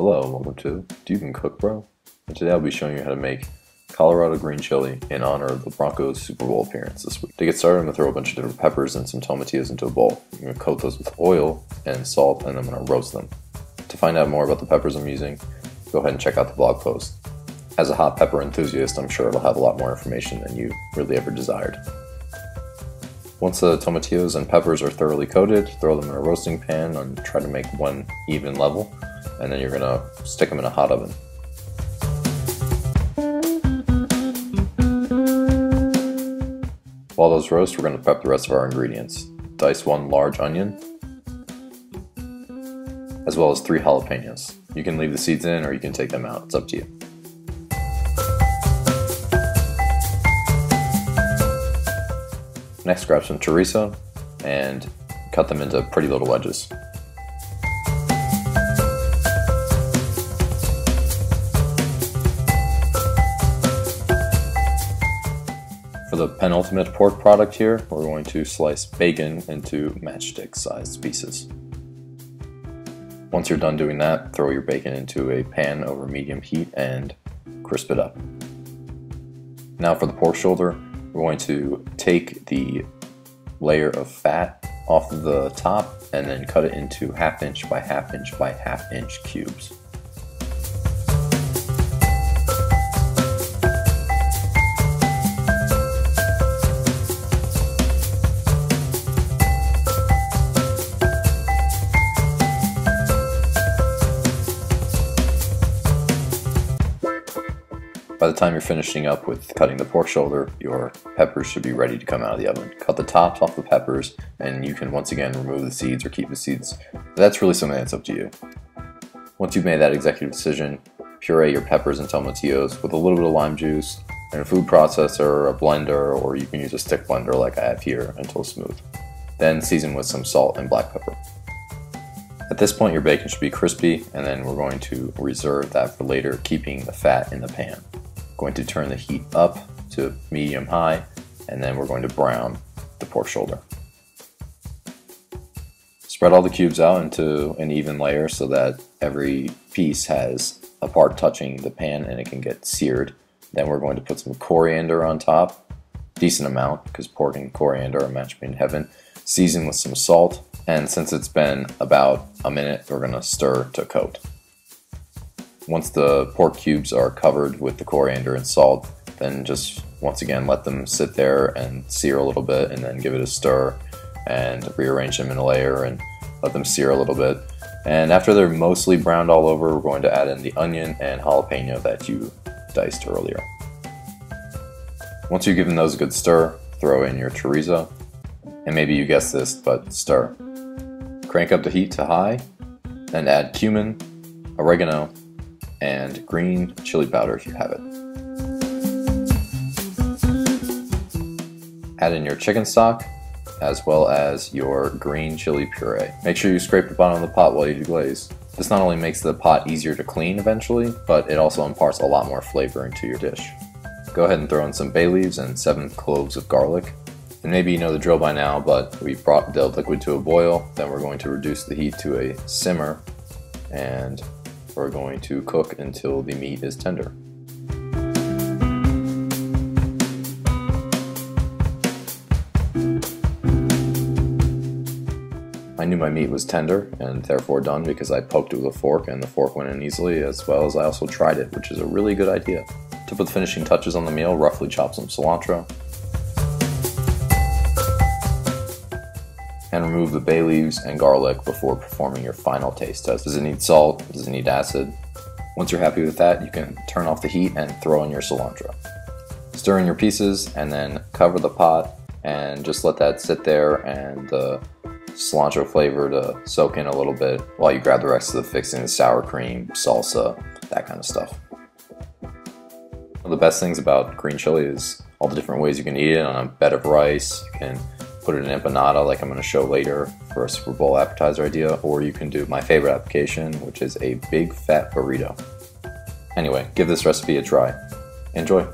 Hello, welcome to Do You Even Cook Bro? And today I'll be showing you how to make Colorado green chili in honor of the Broncos Super Bowl appearance this week. To get started, I'm going to throw a bunch of different peppers and some tomatillos into a bowl. I'm to coat those with oil and salt and I'm going to roast them. To find out more about the peppers I'm using, go ahead and check out the blog post. As a hot pepper enthusiast, I'm sure it'll have a lot more information than you really ever desired. Once the tomatillos and peppers are thoroughly coated, throw them in a roasting pan and try to make one even level, and then you're gonna stick them in a hot oven. While those roast, we're gonna prep the rest of our ingredients. Dice one large onion, as well as three jalapenos. You can leave the seeds in or you can take them out, it's up to you. Next, grab some chorizo and cut them into pretty little wedges. For the penultimate pork product here, we're going to slice bacon into matchstick sized pieces. Once you're done doing that, throw your bacon into a pan over medium heat and crisp it up. Now for the pork shoulder, we're going to take the layer of fat off the top and then cut it into half inch by half inch by half inch cubes. By the time you're finishing up with cutting the pork shoulder, your peppers should be ready to come out of the oven. Cut the tops off the peppers, and you can once again remove the seeds or keep the seeds. That's really something that's up to you. Once you've made that executive decision, puree your peppers and tomatillos with a little bit of lime juice and a food processor or a blender, or you can use a stick blender like I have here until smooth. Then season with some salt and black pepper. At this point, your bacon should be crispy, and then we're going to reserve that for later, keeping the fat in the pan. Going to turn the heat up to medium high, and then we're going to brown the pork shoulder. Spread all the cubes out into an even layer so that every piece has a part touching the pan and it can get seared. Then we're going to put some coriander on top, decent amount because pork and coriander are match made in heaven. Season with some salt, and since it's been about a minute, we're going to stir to coat. Once the pork cubes are covered with the coriander and salt, then just once again let them sit there and sear a little bit and then give it a stir and rearrange them in a layer and let them sear a little bit. And after they're mostly browned all over, we're going to add in the onion and jalapeno that you diced earlier. Once you've given those a good stir, throw in your chorizo, and maybe you guessed this, but stir. Crank up the heat to high, then add cumin, oregano, and green chili powder if you have it. Add in your chicken stock as well as your green chili puree. Make sure you scrape the bottom of the pot while you glaze. This not only makes the pot easier to clean eventually, but it also imparts a lot more flavor into your dish. Go ahead and throw in some bay leaves and 7 cloves of garlic. And maybe you know the drill by now, but we brought the liquid to a boil, then we're going to reduce the heat to a simmer and we're going to cook until the meat is tender. I knew my meat was tender and therefore done because I poked it with a fork and the fork went in easily as well as I also tried it, which is a really good idea. To put the finishing touches on the meal, roughly chop some cilantro, and remove the bay leaves and garlic before performing your final taste test. Does it need salt? Does it need acid? Once you're happy with that, you can turn off the heat and throw in your cilantro. Stir in your pieces and then cover the pot and just let that sit there and the cilantro flavor to soak in a little bit while you grab the rest of the fixing, the sour cream, salsa, that kind of stuff. One of the best things about green chili is all the different ways you can eat it on a bed of rice. You can put it in empanada like I'm going to show later for a Super Bowl appetizer idea, or you can do my favorite application, which is a big fat burrito. Anyway, give this recipe a try. Enjoy!